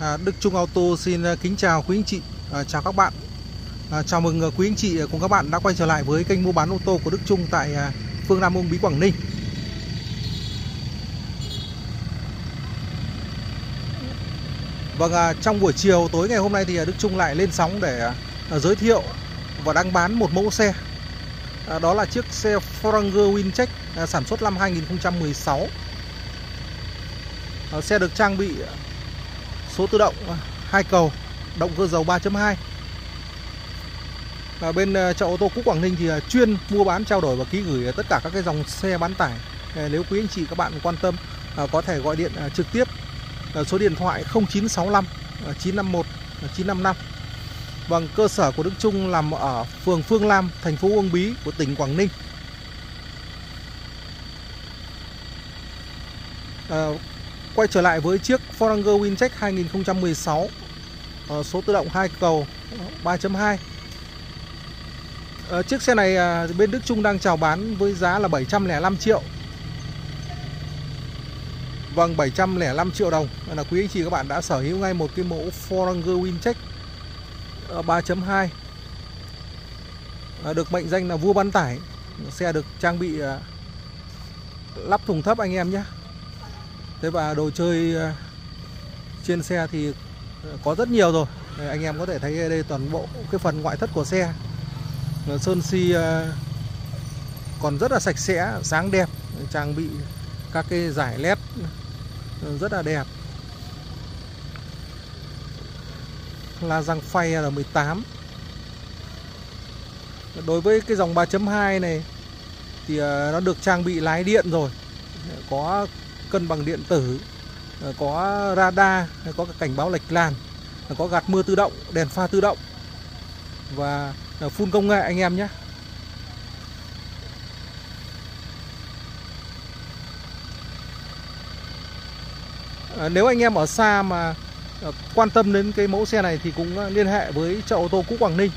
À, Đức Trung Auto xin à, kính chào quý anh chị, à, chào các bạn. À, chào mừng à, quý anh chị à, cùng các bạn đã quay trở lại với kênh mua bán ô tô của Đức Trung tại à, phương Nam Uông Bí Quảng Ninh. Vâng, à, trong buổi chiều tối ngày hôm nay thì Đức Trung lại lên sóng để à, giới thiệu và đăng bán một mẫu xe. À, đó là chiếc xe Foranger Wincheck à, sản xuất năm 2016. À, xe được trang bị số tự động hai cầu động cơ dầu 3.2 và bên ờ, chợ ô tô cũ Quảng Ninh thì ờ, chuyên mua bán trao đổi và ký gửi tất cả các cái dòng xe bán tải. Ờ, nếu quý anh chị các bạn quan tâm có thể gọi điện trực tiếp số điện thoại 0965 951 955 Vâng, cơ sở của Đức Trung nằm ở phường Phương Lam, thành phố Uông Bí của tỉnh Quảng Ninh. À, Quay trở lại với chiếc Forerunner Wincheck 2016 Số tự động 2 cầu 3.2 ờ, Chiếc xe này à, bên Đức Trung đang chào bán với giá là 705 triệu. Vâng 705 triệu đồng. Là quý anh chị các bạn đã sở hữu ngay một cái mẫu Forerunner Wincheck ờ, 3.2 ờ, Được mệnh danh là vua bán tải. Xe được trang bị à, lắp thùng thấp anh em nhé. Thế và đồ chơi ờ, trên xe thì ờ, có rất nhiều rồi. Anh em có thể thấy đây toàn bộ cái phần ngoại thất của xe. Sơn si ờ, còn rất là sạch sẽ, sáng đẹp Trang bị các cái giải led rất là đẹp. La răng phay là 18 Đối với cái dòng 3.2 này Thì nó được trang bị lái điện rồi. Có cân bằng điện tử ờ, có radar có cảnh báo lệch làn ờ, có gạt mưa tự động, đèn pha tự động. Và ờ, phun công nghệ anh em nhé. Nếu anh em ở xa mà quan tâm đến cái mẫu xe này thì cũng liên hệ với chợ ô tô cũ Quảng Ninh.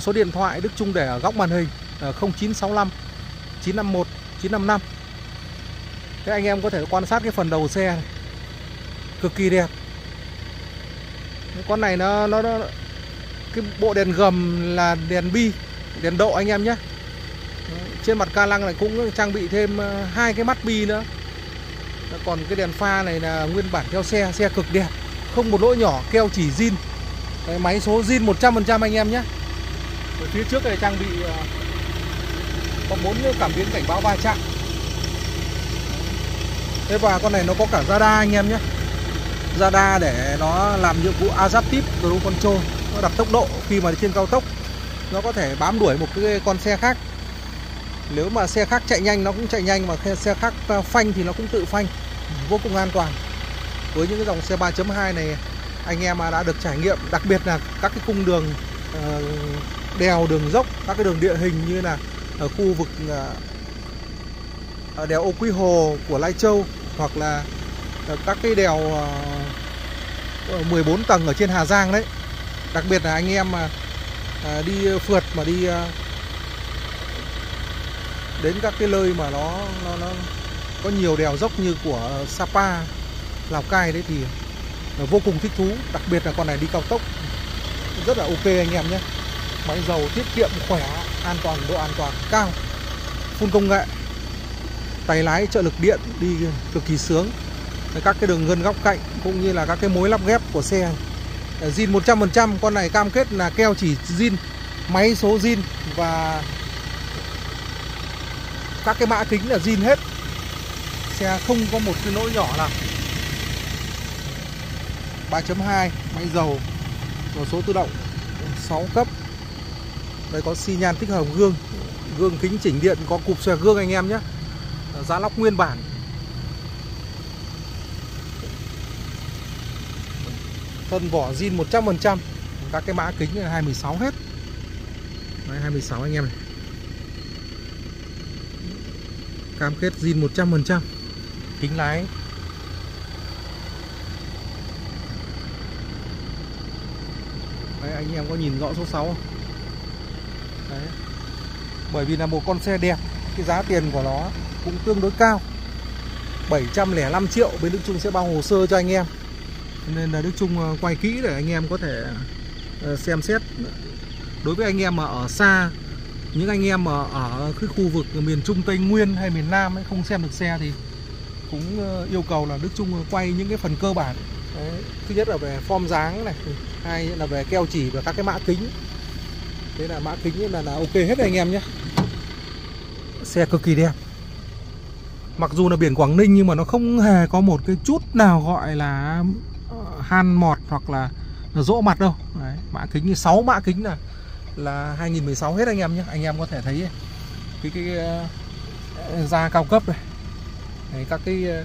Số điện thoại Đức Trung để ở góc màn hình 0965 951 955 Thế anh em có thể quan sát cái phần đầu xe này. Cực kỳ đẹp. Con này nó, nó, nó Cái bộ đèn gầm là đèn bi Đèn độ anh em nhé. Trên mặt ca lăng này cũng trang bị thêm ờ, hai cái mắt bi nữa. Còn cái đèn pha này là nguyên bản theo xe Xe cực đẹp. Không một lỗ nhỏ keo chỉ zin. Máy số zin 100% anh em nhé. Ở phía trước này trang bị ờ, Có bốn cảm biến cảnh báo va chạm. Thế và con này nó có cả radar anh em nhé. Radar để nó làm nhiệm vụ adaptive cruise control. Nó đặt tốc độ khi mà trên cao tốc. Nó có thể bám đuổi một cái con xe khác. Nếu mà xe khác chạy nhanh nó cũng chạy nhanh. Mà xe khác phanh thì nó cũng tự phanh. Vô cùng an toàn. Với những cái dòng xe 3.2 này Anh em đã được trải nghiệm. Đặc biệt là các cái cung đường ờ, đèo, đường dốc Các cái đường địa hình như là ở khu vực ờ, Ờ, đèo Ô Quý Hồ của Lai Châu hoặc là ờ, các cái đèo ờ, 14 tầng ở trên Hà Giang đấy. Đặc biệt là anh em mà đi phượt mà đi đến các cái nơi mà nó nó, nó có nhiều đèo dốc như của Sapa Lào Cai đấy thì vô cùng thích thú. Đặc biệt là con này đi cao tốc rất là ok anh em nhé. Máy dầu tiết kiệm khỏe an toàn độ an toàn cao. Phun công nghệ tay lái, trợ lực điện đi cực kỳ sướng. Các cái đường gân góc cạnh cũng như là các cái mối lắp ghép của xe. Zin 100% con này cam kết là keo chỉ zin, máy số zin và các cái mã kính là zin hết. Xe không có một cái lỗi nhỏ nào. 3.2 máy dầu và số tự động 6 cấp. Đây có xi nhan tích hợp gương gương kính chỉnh điện, có cụp xòe gương anh em nhé. Ờ, giá lóc nguyên bản. Thân vỏ zin 100% các cái mã kính là 26 hết. Đấy, 26 anh em này. Cam kết zin 100% kính lái. Đấy, anh em có nhìn rõ số 6 không? Đấy. bởi vì là một con xe đẹp cái giá tiền của nó cũng tương đối cao. 705 triệu bên Đức Trung sẽ bao hồ sơ cho anh em. Nên là Đức Trung ờ, quay kỹ để anh em có thể ờ, xem xét. Đối với anh em mà ở xa, những anh em mà ở cái khu vực miền Trung, Tây Nguyên hay miền Nam ấy, không xem được xe thì cũng ờ, yêu cầu là Đức Trung quay những cái phần cơ bản. Đấy. thứ nhất là về form dáng này, hai là về keo chỉ và các cái mã kính. Thế là mã kính là là ok hết anh em nhé. Xe cực kỳ đẹp mặc dù là biển Quảng Ninh nhưng mà nó không hề có một cái chút nào gọi là ờ, han mọt hoặc là rỗ mặt đâu. Đấy, mã kính như 6 mã kính là là 2016 hết anh em nhé. Anh em có thể thấy cái cái, ờ, da cao cấp này. Đấy, các cái ờ,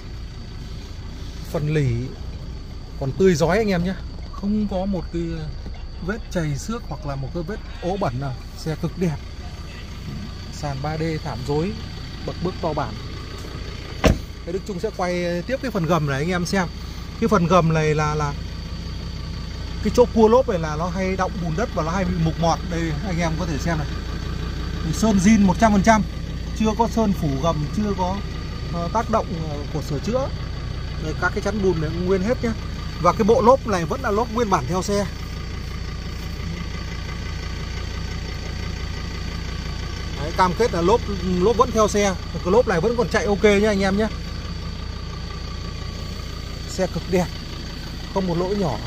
phần lỉ còn tươi giói anh em nhé. Không có một cái vết chảy xước hoặc là một cái vết ố bẩn nào. Xe cực đẹp. Sàn 3D thảm dối bậc bước to bản. Thế Đức Trung sẽ quay tiếp cái phần gầm này anh em xem. Cái phần gầm này là là cái chỗ cua lốp này là nó hay động bùn đất và nó hay bị mục mọt. Đây anh em có thể xem này. Sơn zin 100% chưa có sơn phủ gầm chưa có uh, tác động ờ, của sửa chữa. Đây, các cái chắn bùn này nguyên hết nhé và cái bộ lốp này vẫn là lốp nguyên bản theo xe. Đấy, cam kết là lốp lốp vẫn theo xe. Cái lốp này vẫn còn chạy ok nhá anh em nhé xe cực đẹp. Không một lỗ nhỏ.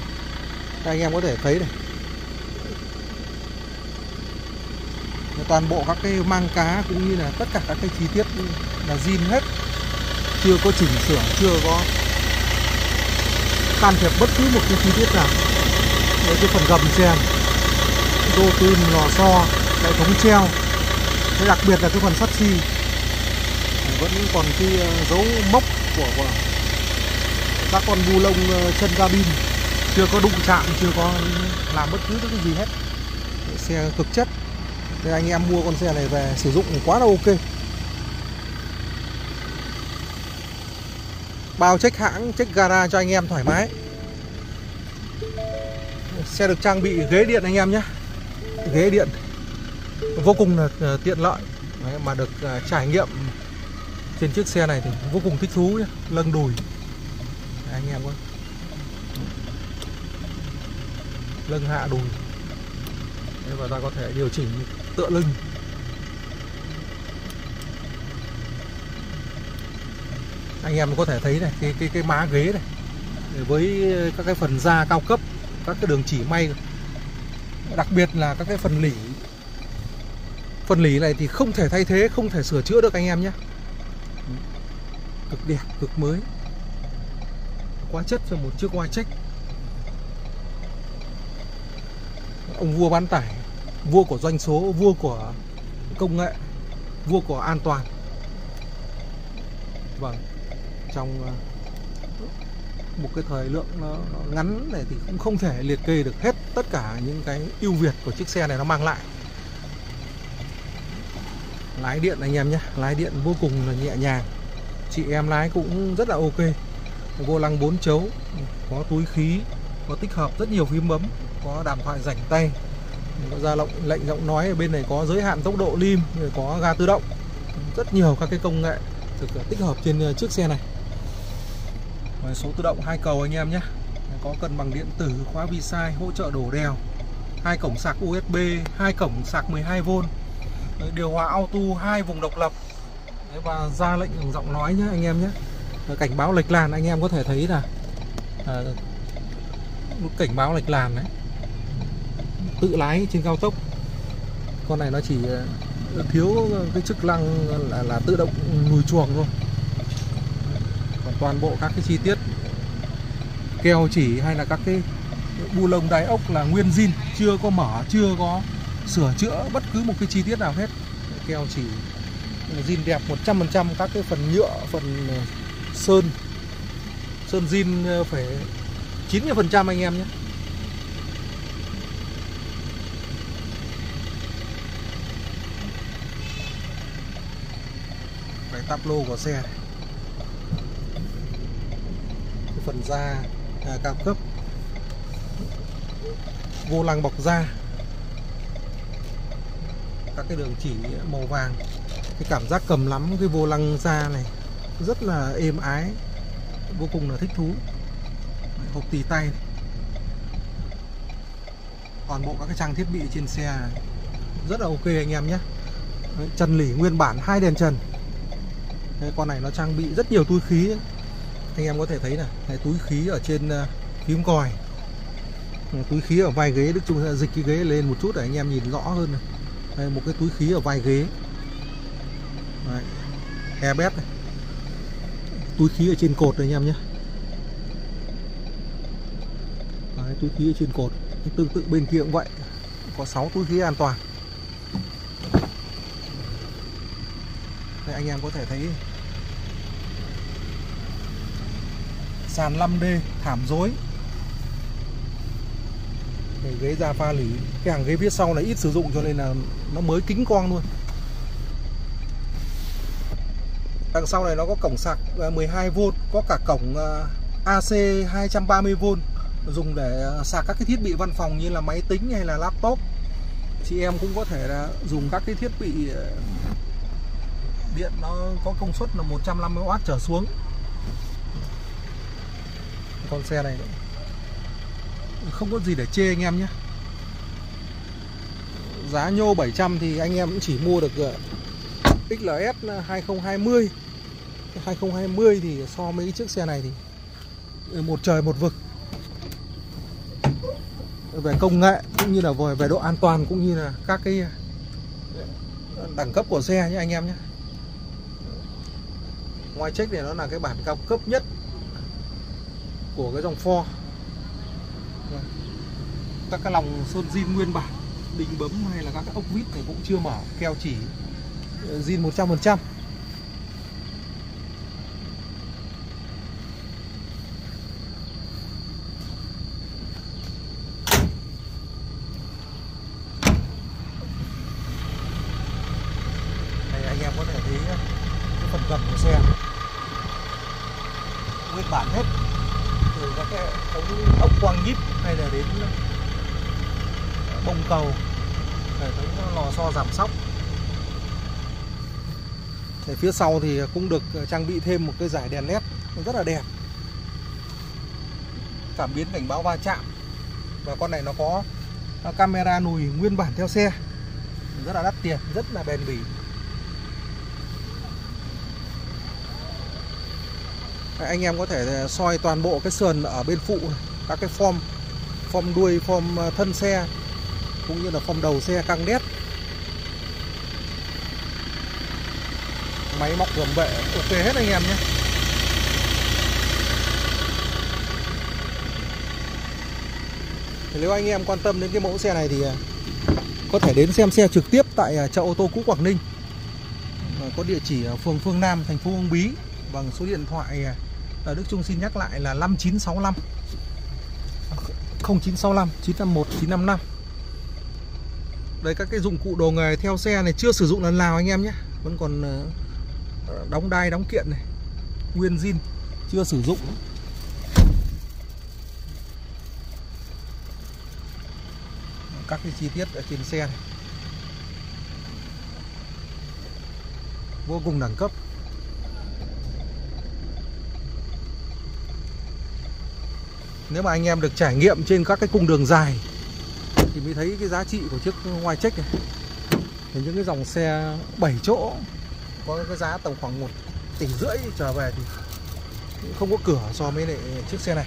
Đây anh em có thể thấy này. Toàn bộ các cái mang cá cũng như là tất cả các cái chi tiết là zin hết. Chưa có chỉnh sửa chưa có can thiệp bất cứ một cái chi tiết nào. Đây cái phần gầm xe đô tin lò xo hệ thống treo. Đặc biệt là cái phần sắt xi. Vẫn còn cái ờ, dấu mốc của, của các con bu lông ờ, chân cabin chưa có đụng chạm chưa có làm bất cứ cái gì hết. Xe cực chất. Nên anh em mua con xe này về sử dụng quá là ok. Bao check hãng check gara cho anh em thoải mái. Xe được trang bị ghế điện anh em nhé. Ghế điện. Vô cùng là ờ, tiện lợi. Đấy, mà được ờ, trải nghiệm trên chiếc xe này thì vô cùng thích thú nhé. Lưng đùi anh em ơi. Lưng hạ đùi. Thế và ta có thể điều chỉnh tựa lưng. Anh em có thể thấy này cái cái cái má ghế này. Với các cái phần da cao cấp các cái đường chỉ may. Đặc biệt là các cái phần lỉ. Phần lỉ này thì không thể thay thế, không thể sửa chữa được anh em nhé. Cực đẹp, cực mới. Quá chất cho một chiếc oai trách. Ông vua bán tải Vua của doanh số, vua của công nghệ Vua của an toàn. Vâng Trong ờ, một cái thời lượng nó, nó ngắn này thì cũng không thể liệt kê được hết tất cả những cái ưu việt của chiếc xe này nó mang lại. Lái điện anh em nhé lái điện vô cùng là nhẹ nhàng. Chị em lái cũng rất là ok vô lăng 4 chấu, có túi khí, có tích hợp rất nhiều phím bấm, có đàm thoại rảnh tay. Có ra lệnh lệnh giọng nói ở bên này có giới hạn tốc độ lim có ga tự động. Rất nhiều các cái công nghệ được ờ, tích hợp trên ờ, chiếc xe này. Số tự động hai cầu anh em nhé. Có cân bằng điện tử, khóa vi sai hỗ trợ đổ đèo. Hai cổng sạc USB hai cổng sạc 12V điều hòa auto hai vùng độc lập. Và ra lệnh giọng nói nhé anh em nhé cảnh báo lệch làn anh em có thể thấy là à, cảnh báo lệch làn đấy. Tự lái trên cao tốc. Con này nó chỉ à, thiếu cái chức năng là, là tự động lùi chuồng thôi. Còn toàn bộ các cái chi tiết keo chỉ hay là các cái bu lông đáy ốc là nguyên zin chưa có mở chưa có sửa chữa bất cứ một cái chi tiết nào hết. Keo chỉ zin đẹp 100% các cái phần nhựa phần sơn. Sơn zin ờ, phải 90% anh em nhé. Cái tắp lô của xe này. cái phần da à, cao cấp. Vô lăng bọc da. Các cái đường chỉ màu vàng. Cái cảm giác cầm lắm cái vô lăng da này rất là êm ái vô cùng là thích thú hộp tì tay này. toàn bộ các cái trang thiết bị trên xe rất là ok anh em nhé Đấy, trần lỉ nguyên bản hai đèn trần Đấy, con này nó trang bị rất nhiều túi khí anh em có thể thấy này, này túi khí ở trên uh, còi ừ, túi khí ở vai ghế Đức Trung sẽ dịch cái ghế lên một chút để anh em nhìn rõ hơn này. Đây, một cái túi khí ở vai ghế Đấy. airbag này túi khí ở trên cột này anh em nhé. Đấy, túi khí ở trên cột. Tương tự bên kia cũng vậy. Có 6 túi khí an toàn. Đây anh em có thể thấy sàn 5D thảm dối ghế da pha lỉ cái hàng ghế phía sau này ít sử dụng cho nên là nó mới kính quang luôn. Đằng sau này nó có cổng sạc à, 12V có cả cổng à, AC 230V dùng để à, sạc các cái thiết bị văn phòng như là máy tính hay là laptop. Chị em cũng có thể là dùng các cái thiết bị điện nó có công suất là 150W trở xuống. Con xe này không có gì để chê anh em nhé. Giá nhô 700 thì anh em cũng chỉ mua được XLS 2020 2020 thì so với chiếc xe này thì ừ, một trời một vực. Về công nghệ cũng như là về, về độ an toàn cũng như là các cái ờ, đẳng cấp của xe nhé anh em nhé. Ngoài check này nó là cái bản cao cấp nhất của cái dòng Ford. Vâng. Các cái lòng sơn zin nguyên bản đình bấm hay là các cái ốc vít này cũng chưa mở keo chỉ zin 100% Đây anh em có thể thấy cái phần gầm của xe. Nguyên bản hết. Từ các cái ống ốc quang nhíp hay là đến ờ, bông cầu. Hệ thống lò xo giảm sóc để phía sau thì cũng được ờ, trang bị thêm một cái giải đèn led rất là đẹp. Cảm biến cảnh báo va chạm. Và con này nó có camera lùi nguyên bản theo xe. Rất là đắt tiền, rất là bền bỉ. Anh em có thể ờ, soi toàn bộ cái sườn ở bên phụ các cái form form đuôi, form ờ, thân xe, cũng như là form đầu xe, căng đét. Máy móc gầm bệ ok hết anh em nhé. Nếu anh em quan tâm đến cái mẫu xe này thì à, có thể đến xem xe trực tiếp tại à, chợ ô tô cũ Quảng Ninh. Có địa chỉ ở phường Phương Nam, thành phố Uông Bí, bằng số điện thoại à, Đức Trung xin nhắc lại là 5965 0965 951 955 Đây, các cái dụng cụ đồ nghề theo xe này chưa sử dụng lần nào anh em nhé. Vẫn còn đóng đai, đóng kiện này, Nguyên zin, chưa sử dụng. Các cái chi tiết ở trên xe này. Vô cùng đẳng cấp. Nếu mà anh em được trải nghiệm trên các cái cung đường dài, thì mới thấy cái giá trị của chiếc ngoài check này. Thì những cái dòng xe 7 chỗ có cái giá tầm khoảng một tỷ rưỡi trở về thì không có cửa so với lại chiếc xe này.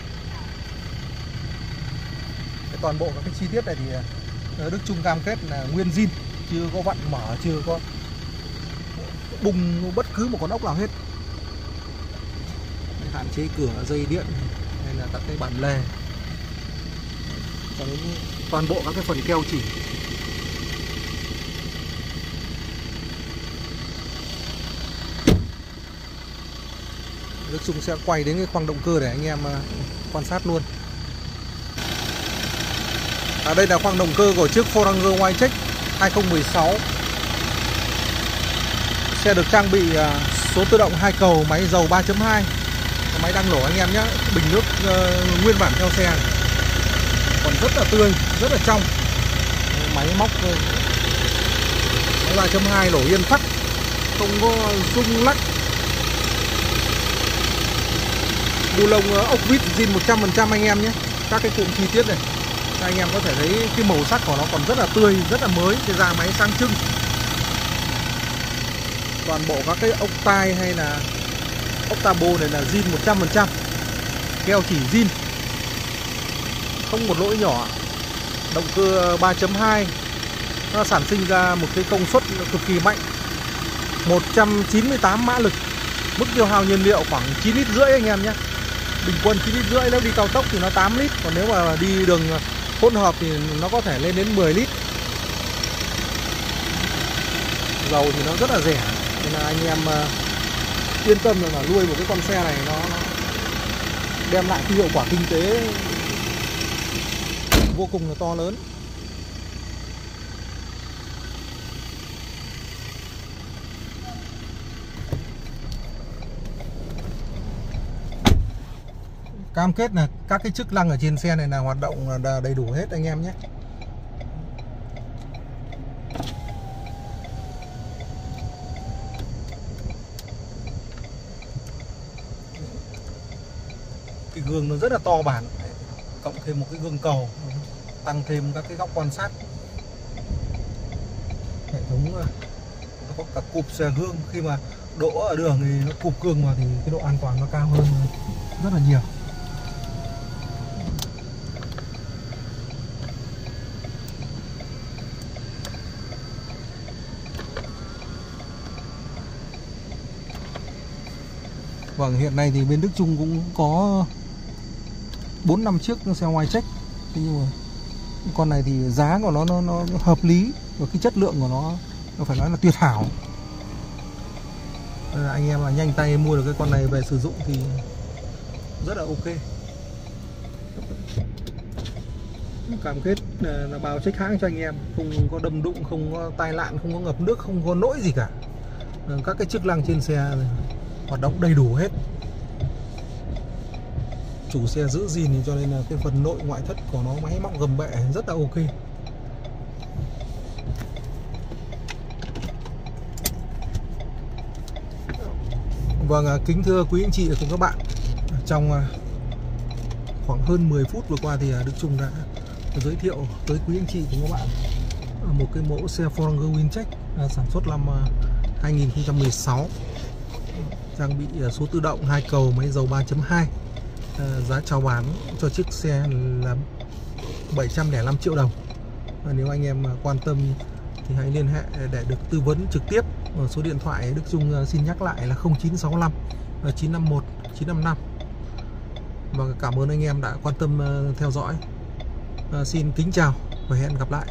Cái toàn bộ các cái chi tiết này thì ờ, Đức Trung cam kết là nguyên zin, chưa có vặn mở, chưa có bung bất cứ một con ốc nào hết. Hạn chế cửa, dây điện hay là các cái bản lề. Cho đến toàn bộ các cái phần keo chỉ. Đức Trung sẽ quay đến cái khoang động cơ để anh em ờ, quan sát luôn. À, Đây là khoang động cơ của chiếc Ford Ranger Wildtrak 2016 Xe được trang bị ờ, số tự động hai cầu máy dầu 3.2 máy đang nổ anh em nhé bình nước uh, nguyên bản theo xe còn rất là tươi rất là trong. Máy móc uh, máy 3.2 nổ yên phắt không có rung lắc. Bu lông ờ, ốc vít zin 100% anh em nhé. Các cái cụm chi tiết này anh em có thể thấy cái màu sắc của nó còn rất là tươi, rất là mới. Cái da máy sang trưng. Toàn bộ các cái ốc tai hay là ốc tabo này là zin 100% keo chỉ zin. Không một lỗi nhỏ. Động cơ 3.2 nó sản sinh ra một cái công suất cực kỳ mạnh. 198 mã lực. Mức tiêu hao nhiên liệu khoảng 9 lít rưỡi anh em nhé bình quân 9 lít rưỡi, nếu đi cao tốc thì nó 8 lít, còn nếu mà đi đường hỗn hợp thì nó có thể lên đến 10 lít. Dầu thì nó rất là rẻ, nên là anh em ờ, yên tâm là nuôi một cái con xe này nó đem lại cái hiệu quả kinh tế vô cùng là to lớn. Cam kết là các cái chức năng ở trên xe này là hoạt động là đầy đủ hết anh em nhé. Cái gương nó rất là to bản, cộng thêm một cái gương cầu, tăng thêm các cái góc quan sát. Hệ thống ờ, nó có cả cụp xe gương, khi mà đỗ ở đường thì nó cụp gương vào thì cái độ an toàn nó cao hơn rất là nhiều. Vâng, hiện nay thì bên Đức Trung cũng có 4 năm chiếc xe ngoài check Thế nhưng mà con này thì giá của nó nó, nó hợp lý và cái chất lượng của nó nó phải nói là tuyệt hảo. Nên là anh em là nhanh tay mua được cái con này về sử dụng thì rất là ok. Cảm kết à, là bao trách hãng cho anh em. Không có đâm đụng không có tai nạn không có ngập nước không có lỗi gì cả. Các cái chức năng trên xe hoạt động đầy đủ hết. Chủ xe giữ gìn thì cho nên là cái phần nội ngoại thất của nó máy móc gầm bệ rất là ok. Vâng, kính thưa quý anh chị và cùng các bạn. Trong à, khoảng hơn 10 phút vừa qua thì à, Đức Trung đã giới thiệu tới quý anh chị cùng các bạn à, một cái mẫu xe Ford Wincheck sản xuất năm 2016 trang bị à, số tự động, hai cầu máy dầu 3.2 à, giá chào bán cho chiếc xe là 705 triệu đồng. Và nếu anh em à, quan tâm thì hãy liên hệ để được tư vấn trực tiếp. Ở số điện thoại Đức Dung xin nhắc lại là 0965 951 955 và cảm ơn anh em đã quan tâm theo dõi. Xin kính chào và hẹn gặp lại.